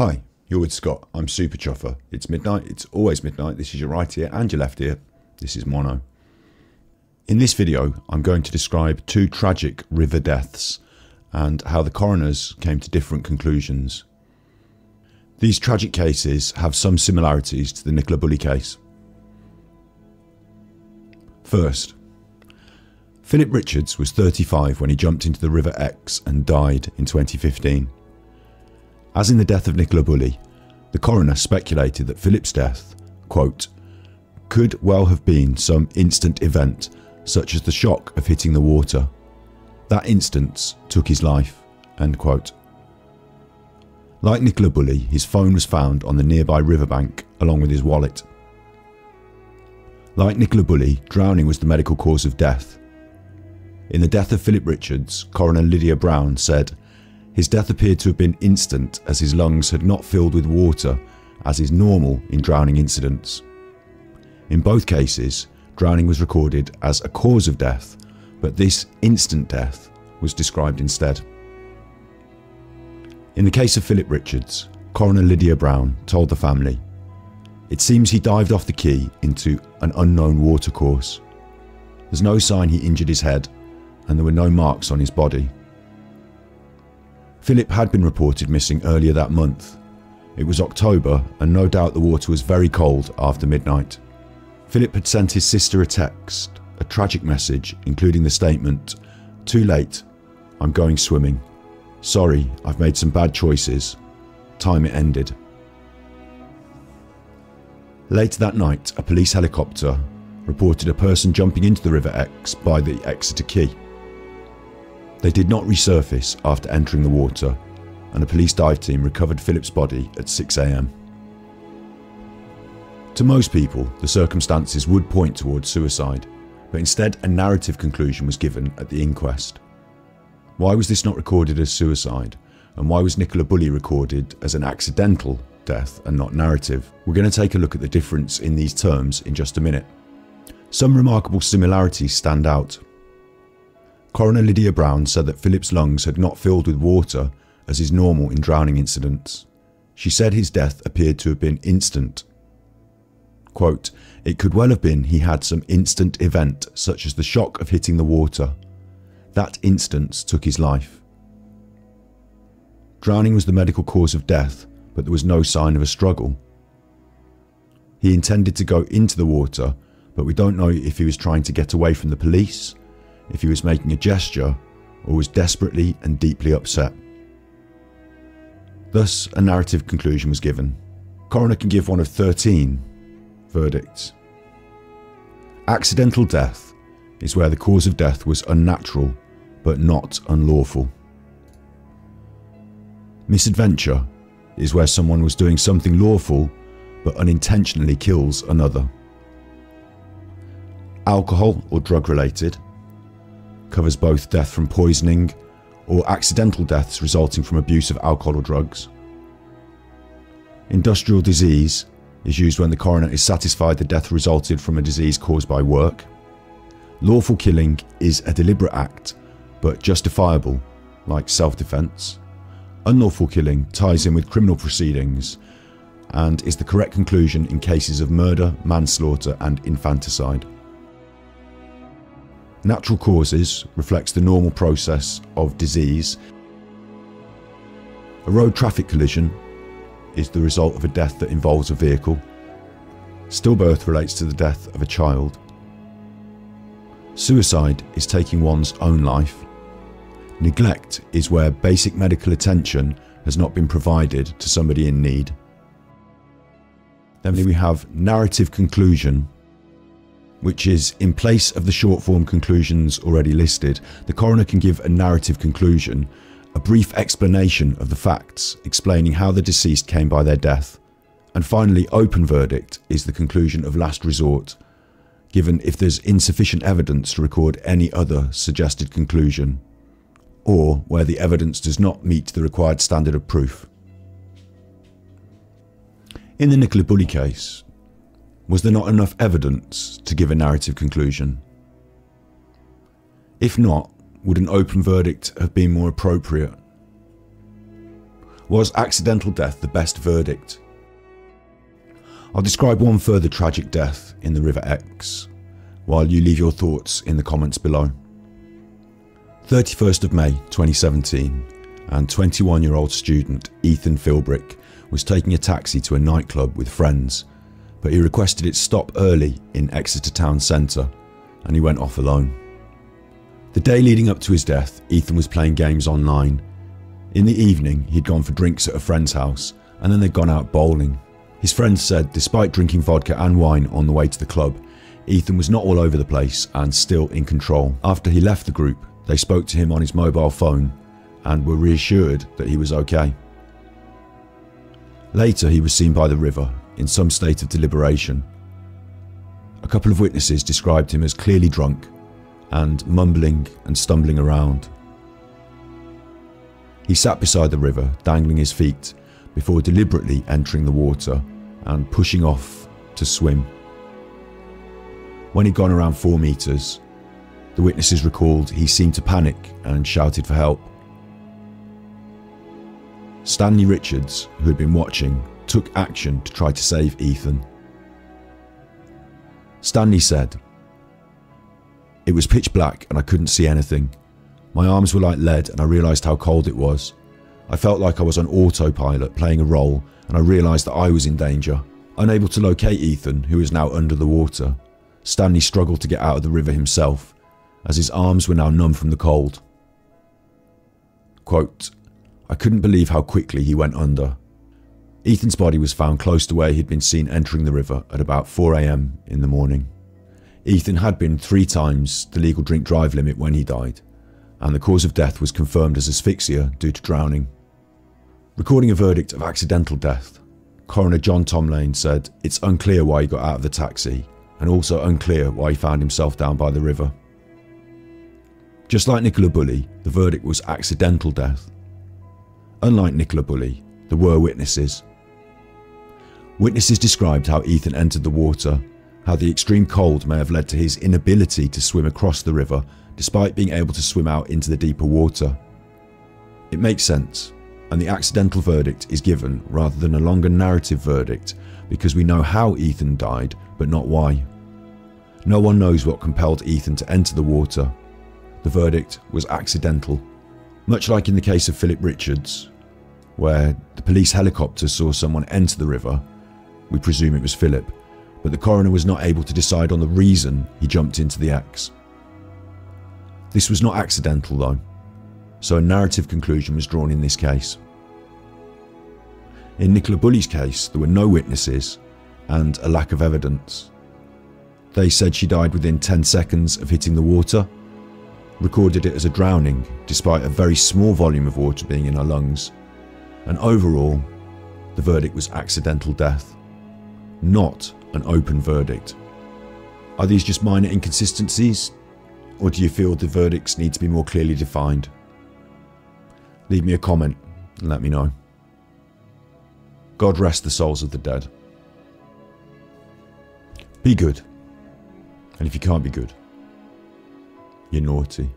Hi, you're with Scott. I'm Superchuffer. It's midnight. It's always midnight. This is your right ear and your left ear. This is Mono. In this video, I'm going to describe two tragic river deaths and how the coroners came to different conclusions. These tragic cases have some similarities to the Nicola Bulley case. First, Philip Richards was 35 when he jumped into the River Exe and died in 2015. As in the death of Nicola Bulley, the coroner speculated that Philip's death, quote, could well have been some instant event such as the shock of hitting the water. That instance took his life, end quote. Like Nicola Bulley, his phone was found on the nearby riverbank along with his wallet. Like Nicola Bulley, drowning was the medical cause of death. In the death of Philip Richards, coroner Lydia Brown said, his death appeared to have been instant as his lungs had not filled with water, as is normal in drowning incidents. In both cases, drowning was recorded as a cause of death, but this instant death was described instead. In the case of Philip Richards, coroner Lydia Brown told the family, It seems he dived off the quay into an unknown watercourse. There's no sign he injured his head, and there were no marks on his body. Philip had been reported missing earlier that month. It was October, and no doubt the water was very cold after midnight. Philip had sent his sister a text, a tragic message, including the statement Too late, I'm going swimming. Sorry, I've made some bad choices. Time it ended. Later that night, a police helicopter reported a person jumping into the River Exe by the Exeter Quay. They did not resurface after entering the water, and a police dive team recovered Philip's body at 6am. To most people, the circumstances would point towards suicide, but instead a narrative conclusion was given at the inquest. Why was this not recorded as suicide, and why was Nicola Bulley recorded as an accidental death and not narrative? We're going to take a look at the difference in these terms in just a minute. Some remarkable similarities stand out. Coroner Lydia Brown said that Philip's lungs had not filled with water as is normal in drowning incidents. She said his death appeared to have been instant. Quote, it could well have been he had some instant event such as the shock of hitting the water. That instance took his life. Drowning was the medical cause of death, but there was no sign of a struggle. He intended to go into the water, but we don't know if he was trying to get away from the police if he was making a gesture or was desperately and deeply upset. Thus, a narrative conclusion was given. Coroner can give one of 13 verdicts. Accidental death is where the cause of death was unnatural but not unlawful. Misadventure is where someone was doing something lawful but unintentionally kills another. Alcohol or drug related covers both death from poisoning or accidental deaths resulting from abuse of alcohol or drugs. Industrial disease is used when the coroner is satisfied the death resulted from a disease caused by work. Lawful killing is a deliberate act, but justifiable, like self defence. Unlawful killing ties in with criminal proceedings and is the correct conclusion in cases of murder, manslaughter, and infanticide. Natural causes reflects the normal process of disease. A road traffic collision is the result of a death that involves a vehicle. Stillbirth relates to the death of a child. Suicide is taking one's own life. Neglect is where basic medical attention has not been provided to somebody in need. Then we have narrative conclusion, which is in place of the short form conclusions already listed, the coroner can give a narrative conclusion, a brief explanation of the facts, explaining how the deceased came by their death. And finally, open verdict is the conclusion of last resort, given if there's insufficient evidence to record any other suggested conclusion, or where the evidence does not meet the required standard of proof. In the Nicola Bulley case, was there not enough evidence to give a narrative conclusion? If not, would an open verdict have been more appropriate? Was accidental death the best verdict? I'll describe one further tragic death in the River Exe, while you leave your thoughts in the comments below. 31st of May 2017, and 21 year old student Ethan Philbrick was taking a taxi to a nightclub with friends, but he requested it stop early in Exeter town centre and he went off alone. The day leading up to his death, Ethan was playing games online. In the evening, he'd gone for drinks at a friend's house and then they'd gone out bowling. His friends said despite drinking vodka and wine on the way to the club, Ethan was not all over the place and still in control. After he left the group, they spoke to him on his mobile phone and were reassured that he was okay. Later, he was seen by the river in some state of deliberation. A couple of witnesses described him as clearly drunk and mumbling and stumbling around. He sat beside the river, dangling his feet, before deliberately entering the water and pushing off to swim. When he'd gone around four metres, the witnesses recalled he seemed to panic and shouted for help. Stanley Richards, who had been watching, took action to try to save Ethan. Stanley said, It was pitch black and I couldn't see anything. My arms were like lead and I realised how cold it was. I felt like I was on autopilot playing a role and I realised that I was in danger. Unable to locate Ethan, who is now under the water, Stanley struggled to get out of the river himself, as his arms were now numb from the cold. Quote, I couldn't believe how quickly he went under. Ethan's body was found close to where he'd been seen entering the river at about 4am in the morning. Ethan had been three times the legal drink drive limit when he died, and the cause of death was confirmed as asphyxia due to drowning. Recording a verdict of accidental death, Coroner John Tomalin said it's unclear why he got out of the taxi, and also unclear why he found himself down by the river. Just like Nicola Bulley, the verdict was accidental death. Unlike Nicola Bulley, there were witnesses. Witnesses described how Ethan entered the water, how the extreme cold may have led to his inability to swim across the river despite being able to swim out into the deeper water. It makes sense, and the accidental verdict is given rather than a longer narrative verdict because we know how Ethan died, but not why. No one knows what compelled Ethan to enter the water. The verdict was accidental. Much like in the case of Philip Richards, where the police helicopter saw someone enter the river, we presume it was Philip, but the coroner was not able to decide on the reason he jumped into the Exe. This was not accidental though, so a narrative conclusion was drawn in this case. In Nicola Bulley's case, there were no witnesses and a lack of evidence. They said she died within 10 seconds of hitting the water recorded it as a drowning despite a very small volume of water being in her lungs, and overall, the verdict was accidental death, not an open verdict. Are these just minor inconsistencies, or do you feel the verdicts need to be more clearly defined? Leave me a comment and let me know. God rest the souls of the dead. Be good. And if you can't be good, you're naughty.